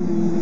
you